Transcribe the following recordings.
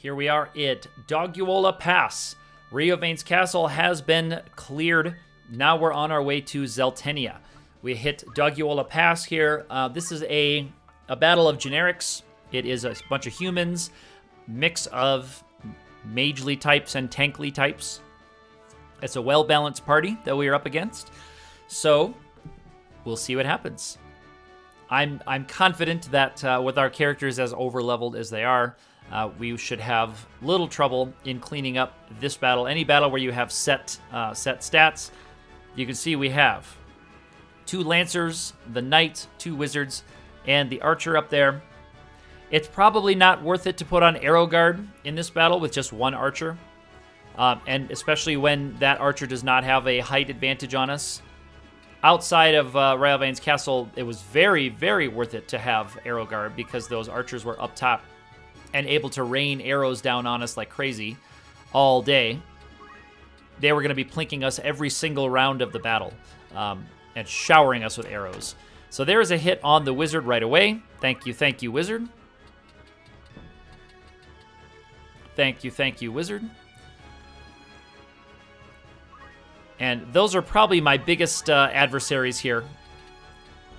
Here we are at Doguola Pass. Riovanes castle has been cleared. Now we're on our way to Zeltennia. We hit Doguola Pass here. Uh, this is a, a battle of generics. It is a bunch of humans, mix of magely types and tankly types. It's a well-balanced party that we are up against. So, we'll see what happens. I'm I'm confident that uh, with our characters as over-leveled as they are, uh, we should have little trouble in cleaning up this battle. Any battle where you have set uh, set stats, you can see we have two lancers, the knight, two wizards, and the archer up there. It's probably not worth it to put on arrow guard in this battle with just one archer. Um, and especially when that archer does not have a height advantage on us. Outside of uh, Riovanes castle, it was very, very worth it to have arrow guard because those archers were up top and able to rain arrows down on us like crazy all day. They were going to be plinking us every single round of the battle um, and showering us with arrows. So there is a hit on the wizard right away. Thank you, thank you, wizard. Thank you, thank you, wizard. And those are probably my biggest uh, adversaries here.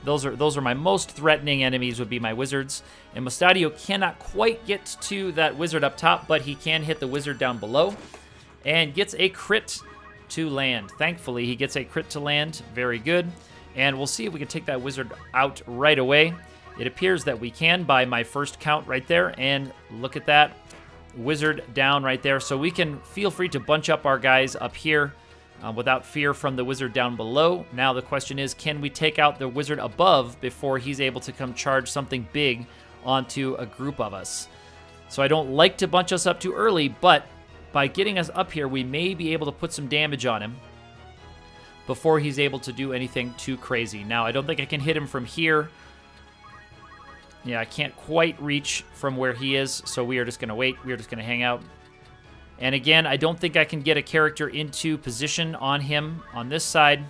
Those are those are my most threatening enemies would be my wizards. And Mustadio cannot quite get to that wizard up top, but he can hit the wizard down below. And gets a crit to land. Thankfully, he gets a crit to land. Very good. And we'll see if we can take that wizard out right away. It appears that we can by my first count right there. And look at that. Wizard down right there. So we can feel free to bunch up our guys up here uh, without fear from the wizard down below. Now the question is, can we take out the wizard above before he's able to come charge something big onto a group of us? So I don't like to bunch us up too early, but by getting us up here, we may be able to put some damage on him before he's able to do anything too crazy. Now, I don't think I can hit him from here. Yeah, I can't quite reach from where he is, so we are just going to wait. We are just going to hang out. And again, I don't think I can get a character into position on him on this side.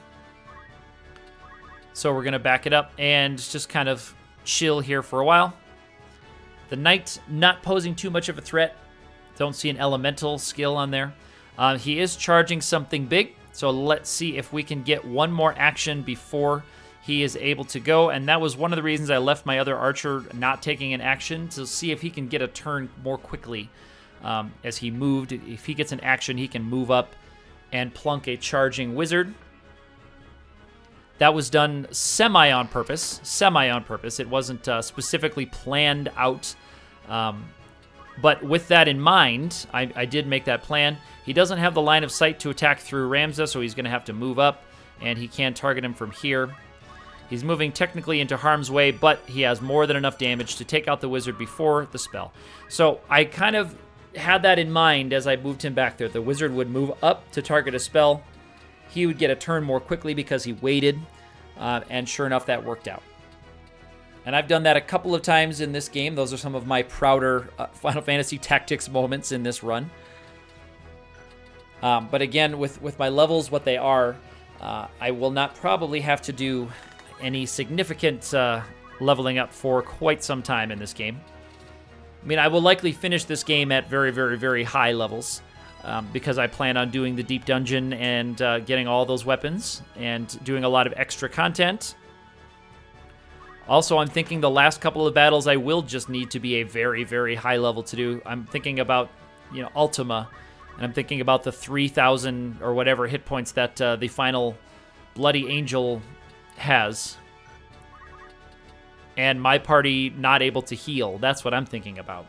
So we're going to back it up and just kind of chill here for a while. The knight not posing too much of a threat. Don't see an elemental skill on there. Uh, he is charging something big. So let's see if we can get one more action before he is able to go. And that was one of the reasons I left my other archer not taking an action to see if he can get a turn more quickly um, as he moved. If he gets an action, he can move up and plunk a charging wizard. That was done semi on purpose. Semi on purpose. It wasn't uh, specifically planned out. Um, but with that in mind, I, I, did make that plan. He doesn't have the line of sight to attack through Ramza, so he's going to have to move up, and he can target him from here. He's moving technically into harm's way, but he has more than enough damage to take out the wizard before the spell. So I kind of had that in mind as I moved him back there. The wizard would move up to target a spell. He would get a turn more quickly because he waited, uh, and sure enough, that worked out. And I've done that a couple of times in this game. Those are some of my prouder uh, Final Fantasy Tactics moments in this run. Um, but again, with, with my levels what they are, uh, I will not probably have to do any significant uh, leveling up for quite some time in this game. I mean, I will likely finish this game at very, very, very high levels um, because I plan on doing the deep dungeon and uh, getting all those weapons and doing a lot of extra content. Also, I'm thinking the last couple of battles I will just need to be a very, very high level to do. I'm thinking about, you know, Ultima, and I'm thinking about the 3,000 or whatever hit points that uh, the final Bloody Angel has and my party not able to heal. That's what I'm thinking about.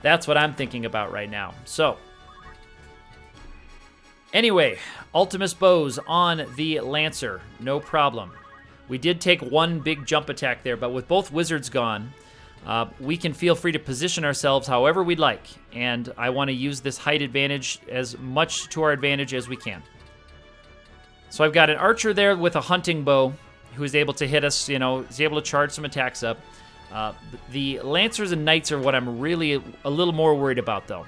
That's what I'm thinking about right now. So, anyway, Ultimus Bows on the Lancer. No problem. We did take one big jump attack there, but with both wizards gone, uh, we can feel free to position ourselves however we'd like. And I want to use this height advantage as much to our advantage as we can. So I've got an archer there with a hunting bow who is able to hit us, you know, is able to charge some attacks up. Uh, the Lancers and Knights are what I'm really a little more worried about, though.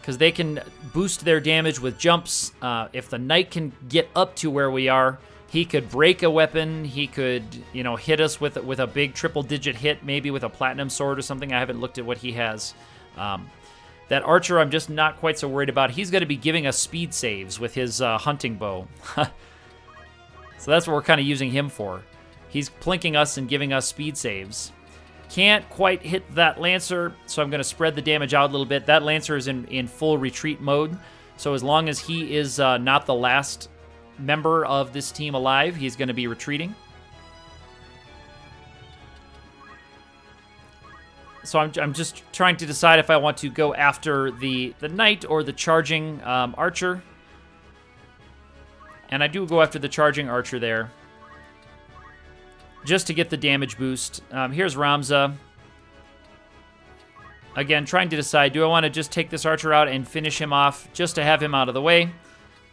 Because they can boost their damage with jumps. Uh, if the Knight can get up to where we are, He could break a weapon. He could, you know, hit us with with a big triple digit hit, maybe with a platinum sword or something. I haven't looked at what he has. Um, that archer, I'm just not quite so worried about. He's going to be giving us speed saves with his uh, hunting bow. so that's what we're kind of using him for. He's plinking us and giving us speed saves. Can't quite hit that Lancer, so I'm going to spread the damage out a little bit. That Lancer is in, in full retreat mode, so as long as he is uh, not the last member of this team alive, he's going to be retreating. So I'm, I'm just trying to decide if I want to go after the, the knight or the charging um, archer. And I do go after the charging archer there just to get the damage boost. Um, here's Ramza. Again, trying to decide, do I want to just take this archer out and finish him off just to have him out of the way?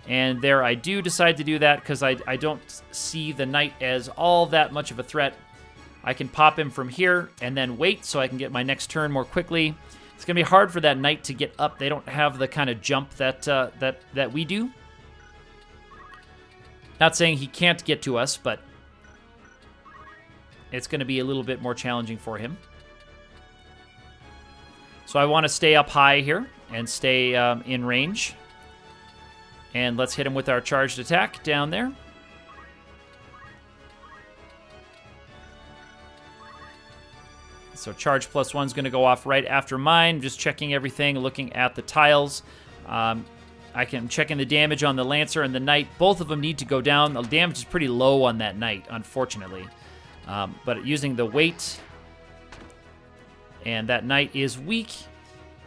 And there I do decide to do that because I, I don't see the knight as all that much of a threat. I can pop him from here and then wait so I can get my next turn more quickly. It's going to be hard for that knight to get up. They don't have the kind of jump that, uh, that, that we do. Not saying he can't get to us, but it's going to be a little bit more challenging for him. So I want to stay up high here and stay um, in range. And let's hit him with our charged attack down there. So charge plus one is going to go off right after mine. Just checking everything, looking at the tiles. Um, I can check in the damage on the Lancer and the Knight. Both of them need to go down. The damage is pretty low on that Knight, unfortunately. Um, but using the weight, and that knight is weak.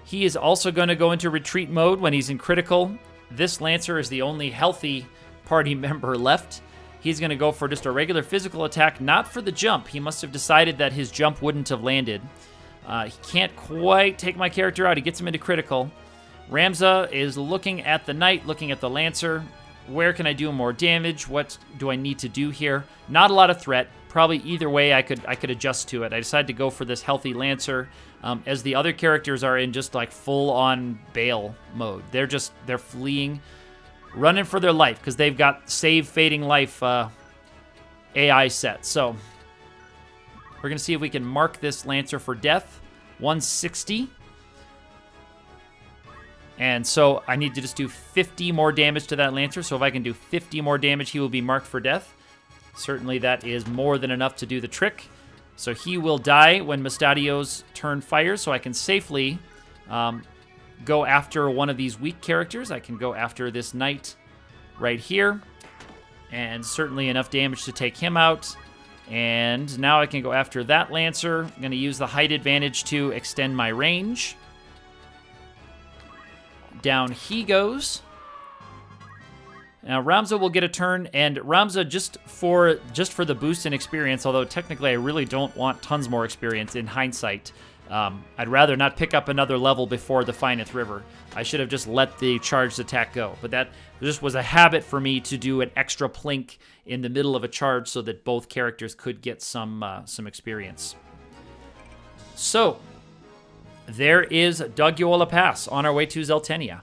He is also going to go into retreat mode when he's in critical. This Lancer is the only healthy party member left. He's going to go for just a regular physical attack, not for the jump. He must have decided that his jump wouldn't have landed. Uh, he can't quite take my character out. He gets him into critical. Ramza is looking at the knight, looking at the lancer. Where can I do more damage? What do I need to do here? Not a lot of threat probably either way I could I could adjust to it. I decided to go for this healthy Lancer, um, as the other characters are in just like full on bail mode. They're just they're fleeing, running for their life because they've got save fading life uh, AI set. So we're gonna see if we can mark this Lancer for death. 160. And so I need to just do 50 more damage to that Lancer. So if I can do 50 more damage, he will be marked for death. Certainly that is more than enough to do the trick. So he will die when Mustadio's turn fires, so I can safely um, go after one of these weak characters. I can go after this knight right here, and certainly enough damage to take him out. And now I can go after that Lancer. I'm going to use the height advantage to extend my range. Down he goes. Now Ramza will get a turn, and Ramza just for just for the boost in experience. Although technically, I really don't want tons more experience in hindsight. Um, I'd rather not pick up another level before the Finath River. I should have just let the charged attack go. But that just was a habit for me to do an extra plink in the middle of a charge so that both characters could get some uh, some experience. So there is Doguola Pass on our way to Zeltennia.